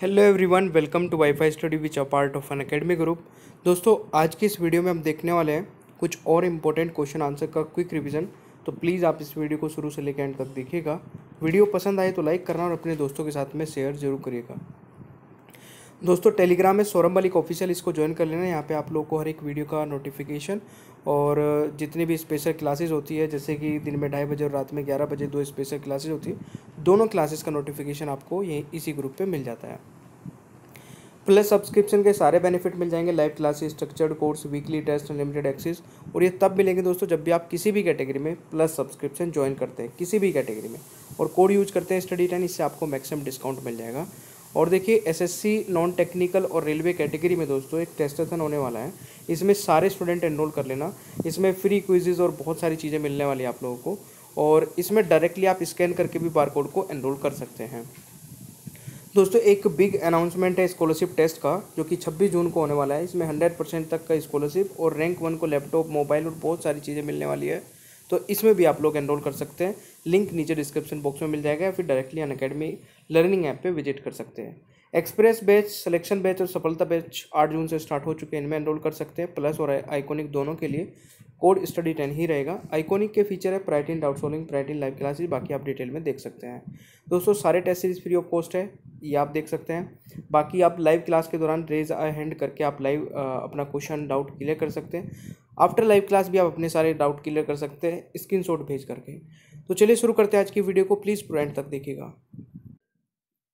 Hello everyone welcome to wifi study which a part of Unacademy group दोस्तों, आज की इस वीडियो में हम देखने वाले हैं कुछ और इम्पोर्टेंट क्वेश्चन आंसर का क्विक रिवीजन तो प्लीज़ आप इस वीडियो को शुरू से लेकर एंड तक देखिएगा। वीडियो पसंद आए तो लाइक करना और अपने दोस्तों के साथ में शेयर ज़रूर करिएगा। दोस्तों टेलीग्राम में सौरभ मलिक ऑफिशियल इसको ज्वाइन कर लेना यहाँ पे आप लोगों को हर एक वीडियो का नोटिफिकेशन और जितनी भी स्पेशल क्लासेस होती है, जैसे कि दिन में ढाई बजे और रात में ग्यारह बजे दो स्पेशल क्लासेस होती है, दोनों क्लासेस का नोटिफिकेशन आपको ये इसी ग्रुप पे मिल जाता है। प्लस सब्सक्रिप्शन के सारे बेनिफिट मिल जाएँगे live classes structured course weekly test unlimited access और ये तब मिलेंगे दोस्तों जब भी आप किसी भी कैटेगरी में प्लस सब्सक्रिप्शन ज्वाइन करते हैं, किसी भी कैटेगरी में। और कोड यूज़ करते हैं स्टडी टेन इससे आपको मैक्सिमम डिस्काउंट मिल जाएगा। और देखिए एसएससी नॉन टेक्निकल और रेलवे कैटेगरी में दोस्तों एक टेस्टेशन होने वाला है। इसमें सारे स्टूडेंट एनरोल कर लेना। इसमें फ्री क्विजेज और बहुत सारी चीज़ें मिलने वाली हैं आप लोगों को। और इसमें डायरेक्टली आप स्कैन करके भी बार कोड को एनरोल कर सकते हैं। दोस्तों, एक बिग अनाउंसमेंट है स्कॉलरशिप टेस्ट का, जो कि 26 जून को होने वाला है। इसमें 100 परसेंट तक का स्कॉलरशिप और रैंक वन को लैपटॉप मोबाइल और बहुत सारी चीज़ें मिलने वाली है। तो इसमें भी आप लोग एनरोल कर सकते हैं। लिंक नीचे डिस्क्रिप्शन बॉक्स में मिल जाएगा या फिर directly Unacademy learning app पे विज़िट कर सकते हैं। एक्सप्रेस बैच सिलेक्शन बैच और सफलता बैच आठ जून से स्टार्ट हो चुके हैं। इनमें एनरोल कर सकते हैं प्लस और आइकोनिक दोनों के लिए। कोड स्टडी टेन ही रहेगा। आइकोनिक के फीचर है प्राइटिन डाउट सोल्विंग प्राइटिन लाइव क्लासेस बाकी आप डिटेल में देख सकते हैं। दोस्तों, सारे test series free of cost है, ये आप देख सकते हैं। बाकी आप लाइव क्लास के दौरान रेज आई हैंड करके आप लाइव अपना क्वेश्चन डाउट क्लियर कर सकते हैं। आफ्टर लाइव क्लास भी आप अपने सारे डाउट क्लियर कर सकते हैं स्क्रीन शॉट भेज करके। तो चलिए शुरू करते हैं आज की वीडियो को प्लीज़ एंड तक देखिएगा।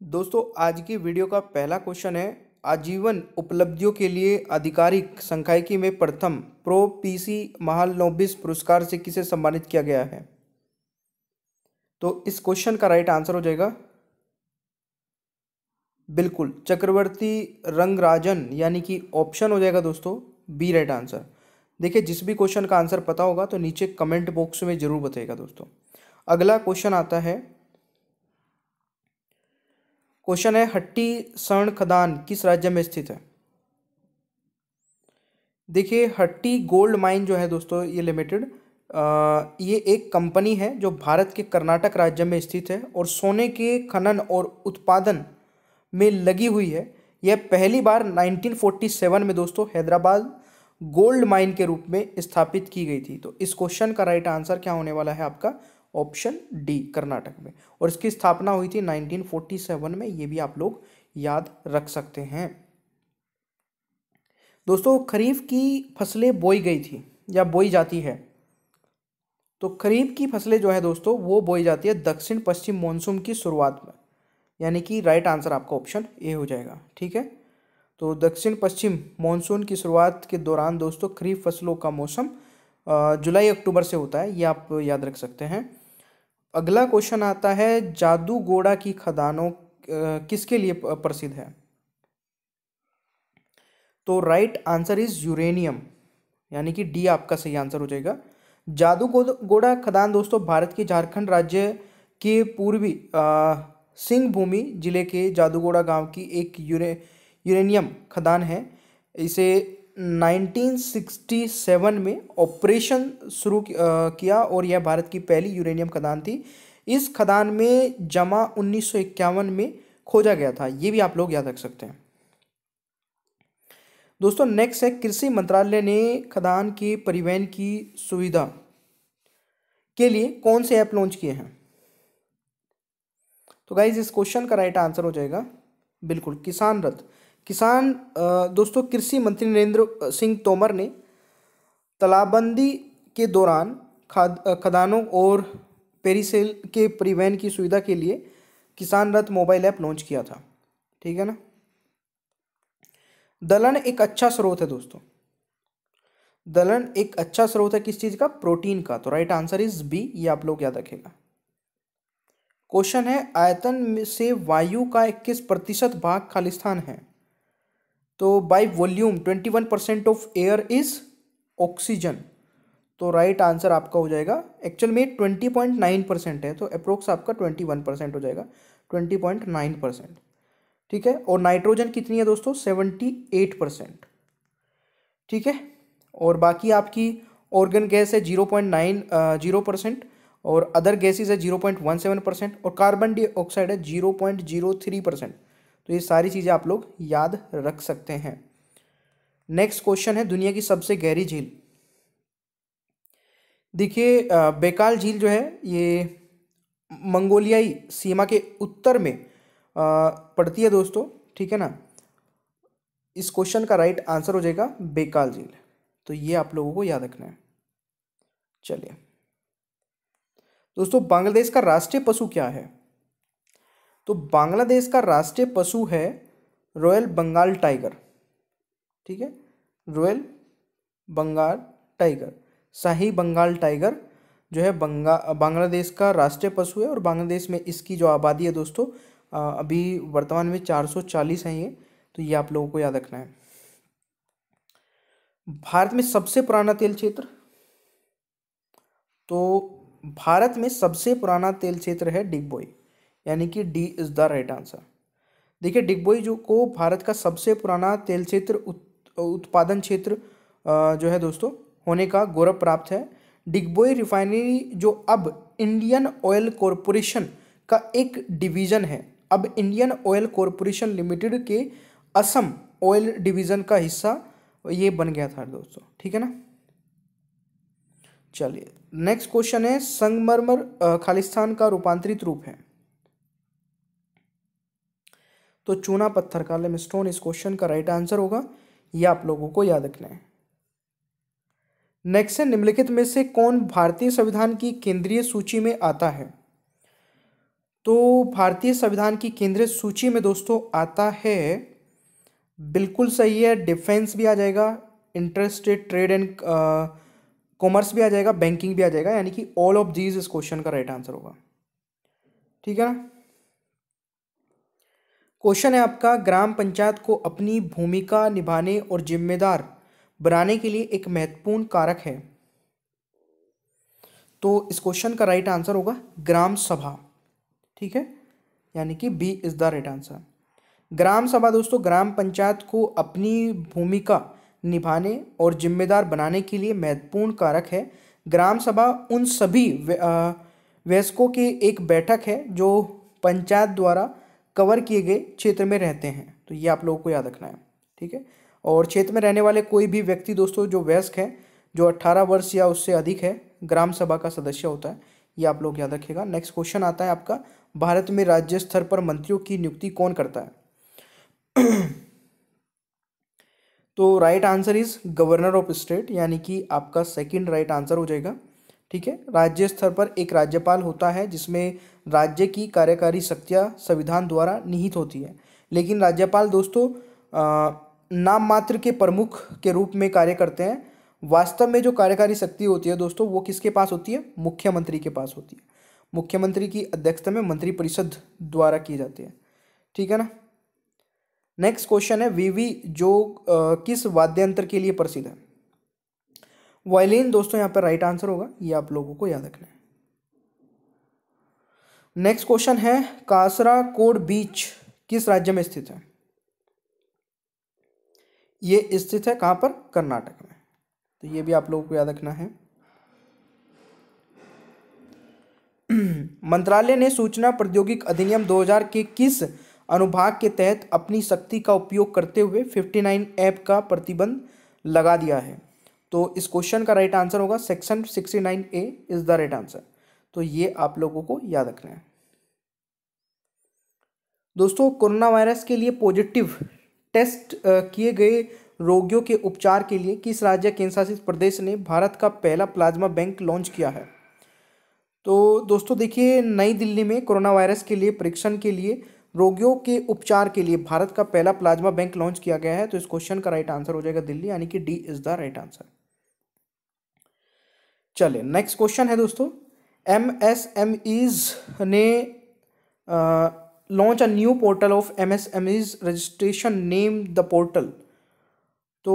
दोस्तों, आज की वीडियो का पहला क्वेश्चन है, आजीवन उपलब्धियों के लिए आधिकारिक संख्याकी में प्रथम प्रो पीसी महाल नोबिस पुरस्कार से किसे सम्मानित किया गया है? तो इस क्वेश्चन का राइट आंसर हो जाएगा। बिल्कुल, चक्रवर्ती रंगराजन, यानी कि ऑप्शन हो जाएगा दोस्तों बी राइट आंसर देखिए, जिस भी क्वेश्चन का आंसर पता होगा तो नीचे कमेंट बॉक्स में ज़रूर बताइएगा दोस्तों। अगला क्वेश्चन आता है क्वेश्चन है, हट्टी स्वर्ण खदान किस राज्य में स्थित है? देखिए, हट्टी गोल्ड माइन जो है दोस्तों, ये लिमिटेड ये एक कंपनी है जो भारत के कर्नाटक राज्य में स्थित है और सोने के खनन और उत्पादन में लगी हुई है। यह पहली बार 1947 में दोस्तों, हैदराबाद गोल्ड माइन के रूप में स्थापित की गई थी। तो इस क्वेश्चन का राइट आंसर क्या होने वाला है आपका? ऑप्शन डी कर्नाटक में। और इसकी स्थापना हुई थी 1947 में, ये भी आप लोग याद रख सकते हैं। दोस्तों, खरीफ की फ़सलें बोई गई थी या बोई जाती है? तो खरीफ की फ़सलें जो है दोस्तों, वो बोई जाती है दक्षिण पश्चिम मानसून की शुरुआत में। यानी कि राइट आंसर आपका ऑप्शन ए हो जाएगा। ठीक है? तो दक्षिण पश्चिम मानसून की शुरुआत के दौरान दोस्तों खरीफ फ़सलों का मौसम जुलाई, अक्टूबर से होता है, ये आप याद रख सकते हैं। अगला क्वेश्चन आता है, जादू जादूगोड़ा की खदानों किसके लिए प्रसिद्ध है? तो राइट आंसर इज़ यूरेनियम, यानी कि डी आपका सही आंसर हो जाएगा। जादूगोड़ा खदान दोस्तों भारत के झारखंड राज्य के पूर्वी सिंह भूमि ज़िले के जादूगोड़ा गाँव की एक यूरे यूरेनियम खदान है। इसे 1967 में ऑपरेशन शुरू किया और यह भारत की पहली यूरेनियम खदान थी। इस खदान में जमा उन्नीस सौ इक्यावन में खोजा गया था। ये भी आप लोग याद रख सकते हैं। दोस्तों नेक्स्ट है, कृषि मंत्रालय ने खदान के परिवहन की सुविधा के लिए कौन से ऐप लॉन्च किए हैं? तो गाइज़ इस क्वेश्चन का राइट आंसर हो जाएगा। बिल्कुल, किसान रथ। किसान दोस्तों, कृषि मंत्री नरेंद्र सिंह तोमर ने तालाबंदी के दौरान खाद खदानों और पेरीसेल के परिवहन की सुविधा के लिए किसान रथ मोबाइल ऐप लॉन्च किया था। ठीक है ना? दलहन एक अच्छा स्रोत है दोस्तों। दलहन एक अच्छा स्रोत है किस चीज़ का? प्रोटीन का। तो राइट आंसर इज़ बी ये आप लोग याद रखेगा। क्वेश्चन है, आयतन से वायु का इक्कीस प्रतिशत भाग खालिस्तान है। तो by volume twenty one percent of air is oxygen तो राइट right आंसर आपका हो जाएगा एक्चुअल में ट्वेंटी पॉइंट नाइन परसेंट है तो अप्रोक्स आपका ट्वेंटी वन परसेंट हो जाएगा ट्वेंटी पॉइंट नाइन परसेंट ठीक है? और नाइट्रोजन कितनी है दोस्तों? सेवेंटी एट परसेंट ठीक है? और बाकी आपकी ऑर्गन गैस है zero point nine zero percent और अदर गैसेज है zero point one seven percent और कार्बन डाइऑक्साइड है zero point zero three percent तो ये सारी चीज़ें आप लोग याद रख सकते हैं। नेक्स्ट क्वेश्चन है, दुनिया की सबसे गहरी झील। देखिए बेकाल झील जो है, ये मंगोलियाई सीमा के उत्तर में पड़ती है दोस्तों, ठीक है ना? इस क्वेश्चन का राइट आंसर हो जाएगा बेकाल झील। तो ये आप लोगों को याद रखना है। चलिए। दोस्तों, बांग्लादेश का राष्ट्रीय पशु क्या है? तो बांग्लादेश का राष्ट्रीय पशु है रॉयल बंगाल टाइगर। ठीक है? रॉयल बंगाल टाइगर, शाही बंगाल टाइगर जो है बंगा, बांग्लादेश का राष्ट्रीय पशु है और बांग्लादेश में इसकी जो आबादी है दोस्तों अभी वर्तमान में 440 है ये तो ये आप लोगों को याद रखना है। भारत में सबसे पुराना तेल क्षेत्र? तो भारत में सबसे पुराना तेल क्षेत्र है डिगबोई। यानी कि D is the right answer देखिए डिगबोई जो को भारत का सबसे पुराना तेल क्षेत्र उत, उत्पादन क्षेत्र जो है दोस्तों होने का गौरव प्राप्त है। डिगबोई रिफाइनरी जो अब इंडियन ऑयल कॉरपोरेशन का एक डिवीज़न है। अब इंडियन ऑयल कॉरपोरेशन लिमिटेड के असम ऑयल डिवीज़न का हिस्सा ये बन गया था दोस्तों ठीक है ना? चलिए नेक्स्ट क्वेश्चन है संगमरमर खालिस्तान का रूपांतरित रूप है। तो चूना पत्थर का लेमस्टोन इस क्वेश्चन का राइट आंसर होगा। यह आप लोगों को याद रखना है। नेक्स्ट है, निम्नलिखित में से कौन भारतीय संविधान की केंद्रीय सूची में आता है? तो भारतीय संविधान की केंद्रीय सूची में दोस्तों आता है। बिल्कुल सही है डिफेंस भी आ जाएगा इंटरेस्टेड ट्रेड एंड कॉमर्स भी आ जाएगा बैंकिंग भी आ जाएगा, यानी कि ऑल ऑफ़ दीज इस क्वेश्चन का राइट आंसर होगा। ठीक है ना? क्वेश्चन है आपका, ग्राम पंचायत को अपनी भूमिका निभाने और जिम्मेदार बनाने के लिए एक महत्वपूर्ण कारक है। तो इस क्वेश्चन का राइट आंसर होगा ग्राम सभा। ठीक है? यानी कि B is the right answer gram sabha दोस्तों, ग्राम पंचायत को अपनी भूमिका निभाने और जिम्मेदार बनाने के लिए महत्वपूर्ण कारक है। ग्राम सभा उन सभी वयस्कों की एक बैठक है जो पंचायत द्वारा कवर किए गए क्षेत्र में रहते हैं। तो ये आप लोगों को याद रखना है, ठीक है? और क्षेत्र में रहने वाले कोई भी व्यक्ति दोस्तों, जो वयस्क है, जो 18 वर्ष या उससे अधिक है, ग्राम सभा का सदस्य होता है, ये आप लोग याद रखिएगा। नेक्स्ट क्वेश्चन आता है आपका, भारत में राज्य स्तर पर मंत्रियों की नियुक्ति कौन करता है? तो right answer is governor of state यानी कि आपका सेकंड राइट आंसर हो जाएगा, ठीक है? राज्य स्तर पर एक राज्यपाल होता है, जिसमें राज्य की कार्यकारी शक्तियाँ संविधान द्वारा निहित होती है। लेकिन राज्यपाल दोस्तों नाम मात्र के प्रमुख के रूप में कार्य करते हैं। वास्तव में जो कार्यकारी शक्ति होती है दोस्तों वो किसके पास होती है? मुख्यमंत्री के पास होती है। मुख्यमंत्री की अध्यक्षता में मंत्रिपरिषद द्वारा की जाती है। ठीक है ना? नेक्स्ट क्वेश्चन है वीवी जो आ, किस वाद्यंत्र के लिए प्रसिद्ध है? वायलिन दोस्तों यहाँ पर राइट आंसर होगा। ये आप लोगों को याद रखना है। नेक्स्ट क्वेश्चन है कासरा कोड बीच किस राज्य में स्थित है? ये स्थित है कहाँ पर? कर्नाटक में। तो ये भी आप लोगों को याद रखना है। मंत्रालय ने सूचना प्रौद्योगिकी अधिनियम 2000 के किस अनुभाग के तहत अपनी शक्ति का उपयोग करते हुए 59 ऐप का प्रतिबंध लगा दिया है? तो इस क्वेश्चन का राइट आंसर होगा section 69 A is the right answer तो ये आप लोगों को याद रखना है। दोस्तों, कोरोना वायरस के लिए पॉजिटिव टेस्ट किए गए रोगियों के उपचार के लिए किस राज्य केंद्र शासित प्रदेश ने भारत का पहला प्लाज्मा बैंक लॉन्च किया है? तो दोस्तों, देखिए, नई दिल्ली में कोरोना वायरस के लिए परीक्षण के लिए, रोगियों के उपचार के लिए भारत का पहला प्लाज्मा बैंक लॉन्च किया गया है। तो इस क्वेश्चन का राइट आंसर हो जाएगा दिल्ली, यानी कि D is the right answer. चलिए, नेक्स्ट क्वेश्चन है दोस्तों। एम एस एम ईज ने launch a new portal of M S M E's registration name the portal तो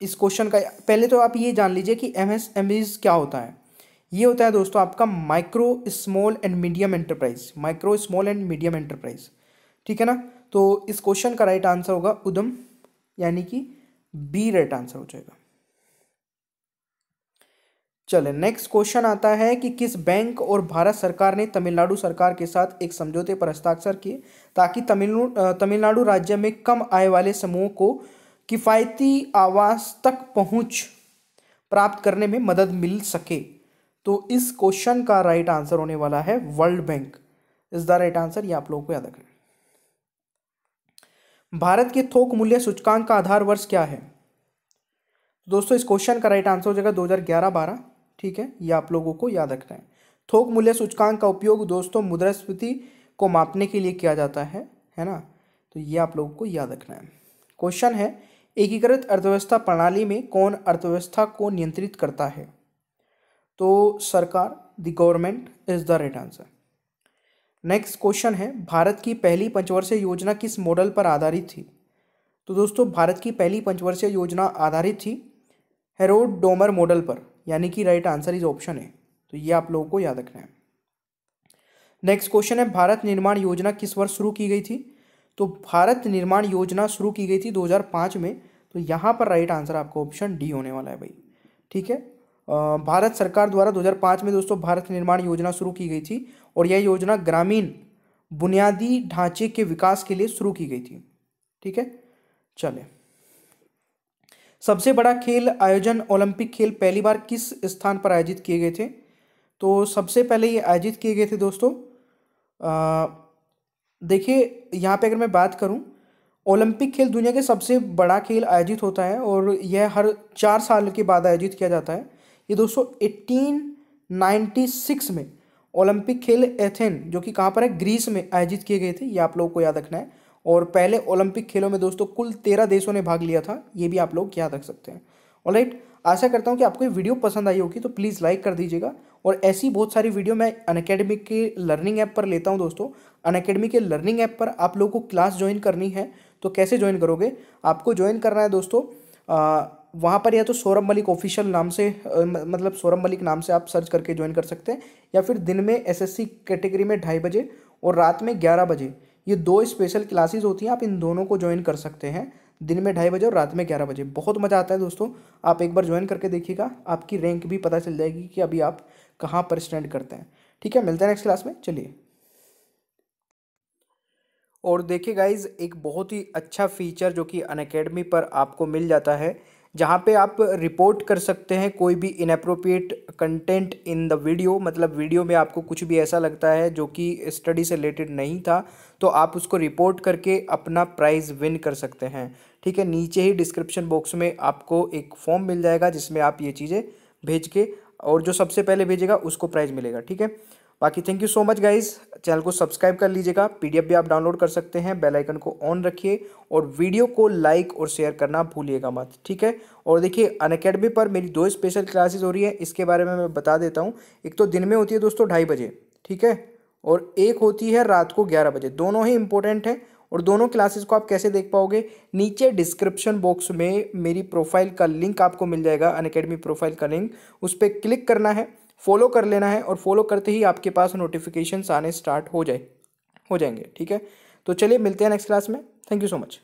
इस क्वेश्चन का, पहले तो आप ये जान लीजिए कि एम एस एम ईज क्या होता है। ये होता है दोस्तों आपका micro small and medium enterprise micro small and medium enterprise ठीक है ना? तो इस क्वेश्चन का राइट आंसर होगा उदम यानी कि बी राइट आंसर हो जाएगा। चले नेक्स्ट क्वेश्चन आता है कि किस बैंक और भारत सरकार ने तमिलनाडु सरकार के साथ एक समझौते पर हस्ताक्षर किए ताकि तमिलनाडु तमिलनाडु राज्य में कम आय वाले समूह को किफ़ायती आवास तक पहुँच प्राप्त करने में मदद मिल सके? तो इस क्वेश्चन का राइट आंसर होने वाला है World Bank is the right answer ये आप लोगों को याद रखना भारत के थोक मूल्य सूचकांक का आधार वर्ष क्या है? दोस्तों, इस क्वेश्चन का राइट आंसर हो जाएगा दो हज़ार ग्यारह बारह। ठीक है, ये आप लोगों को याद रखना है। थोक मूल्य सूचकांक का उपयोग दोस्तों मुद्रास्फीति को मापने के लिए किया जाता है है ना? तो ये आप लोगों को याद रखना है। क्वेश्चन है, एकीकृत अर्थव्यवस्था प्रणाली में कौन अर्थव्यवस्था को नियंत्रित करता है? तो सरकार the government is the right answer next question है, भारत की पहली पंचवर्षीय योजना किस मॉडल पर आधारित थी? तो दोस्तों, भारत की पहली पंचवर्षीय योजना आधारित थी हेरोड डोमर मॉडल पर। यानी कि राइट आंसर इज़ ऑप्शन है तो ये आप लोगों को याद रखना है। नेक्स्ट क्वेश्चन है, भारत निर्माण योजना किस वर्ष शुरू की गई थी? तो भारत निर्माण योजना शुरू की गई थी 2005 में। तो यहाँ पर राइट आंसर आपको ऑप्शन डी होने वाला है भाई। ठीक है? भारत सरकार द्वारा 2005 में दोस्तों भारत निर्माण योजना शुरू की गई थी और यह योजना ग्रामीण बुनियादी ढांचे के विकास के लिए शुरू की गई थी। ठीक है? चले। सबसे बड़ा खेल आयोजन ओलंपिक खेल पहली बार किस स्थान पर आयोजित किए गए थे? तो सबसे पहले ये आयोजित किए गए थे दोस्तों देखिए, यहाँ पे अगर मैं बात करूँ, ओलंपिक खेल दुनिया के सबसे बड़ा खेल आयोजित होता है और यह हर चार साल के बाद आयोजित किया जाता है। ये दोस्तों, एटीन नाइन्टी सिक्स में ओलंपिक खेल एथेन, जो कि कहाँ पर है? ग्रीस में आयोजित किए गए थे, ये आप लोगों को याद रखना है। और पहले ओलंपिक खेलों में दोस्तों कुल तेरह देशों ने भाग लिया था, ये भी आप लोग याद रख सकते हैं। और राइट आशा करता हूँ कि आपको ये वीडियो पसंद आई होगी तो प्लीज़ लाइक कर दीजिएगा। और ऐसी बहुत सारी वीडियो मैं अन के लर्निंग ऐप पर लेता हूँ दोस्तों। अन के लर्निंग ऐप पर आप लोगों को क्लास ज्वाइन करनी है तो कैसे ज्वाइन करोगे? आपको ज्वाइन करना है दोस्तों वहाँ पर या तो सौरभ मलिक ऑफिशियल नाम से मतलब सौरभ मलिक नाम से आप सर्च करके ज्वाइन कर सकते हैं, या फिर दिन में एसएससी कैटेगरी में ढाई बजे और रात में ग्यारह बजे। ये दो स्पेशल क्लासेस होती हैं, आप इन दोनों को ज्वाइन कर सकते हैं दिन में ढाई बजे और रात में ग्यारह बजे। बहुत मज़ा आता है दोस्तों। आप एक बार ज्वाइन करके देखिएगा, आपकी रैंक भी पता चल जाएगी कि अभी आप कहाँ पर स्टैंड करते हैं। ठीक है, मिलते हैं नेक्स्ट क्लास में। चलिए। और देखिए गाइज़ एक बहुत ही अच्छा फीचर जो कि अन पर आपको मिल जाता है। जहाँ पे आप रिपोर्ट कर सकते हैं कोई भी inappropriate content in the video मतलब वीडियो में आपको कुछ भी ऐसा लगता है जो कि स्टडी से रिलेटेड नहीं था तो आप उसको रिपोर्ट करके अपना प्राइज़ विन कर सकते हैं। ठीक है, नीचे ही डिस्क्रिप्शन बॉक्स में आपको एक फॉर्म मिल जाएगा जिसमें आप ये चीज़ें भेज के और जो सबसे पहले भेजेगा उसको प्राइज़ मिलेगा। ठीक है? बाकी thank you so much guys channel को सब्सक्राइब कर लीजिएगा। पीडीएफ भी आप डाउनलोड कर सकते हैं। बेल आइकन को ऑन रखिए और वीडियो को लाइक और शेयर करना भूलिएगा मत, ठीक है? और देखिए, अन अकेडमी पर मेरी दो स्पेशल क्लासेस हो रही है। इसके बारे में मैं बता देता हूँ। एक तो दिन में होती है दोस्तों ढाई बजे, ठीक है? और एक होती है रात को ग्यारह बजे। दोनों ही इंपॉर्टेंट है और दोनों क्लासेस को आप कैसे देख पाओगे? नीचे डिस्क्रिप्शन बॉक्स में मेरी प्रोफ़ाइल का लिंक आपको मिल जाएगा, अन अकेडमी प्रोफ़ाइल का लिंक उस पर क्लिक करना है। फॉलो कर लेना है और फॉलो करते ही आपके पास नोटिफिकेशन आने स्टार्ट हो जाए, हो जाएँगे, ठीक है? तो चलिए मिलते हैं नेक्स्ट क्लास में। Thank you so much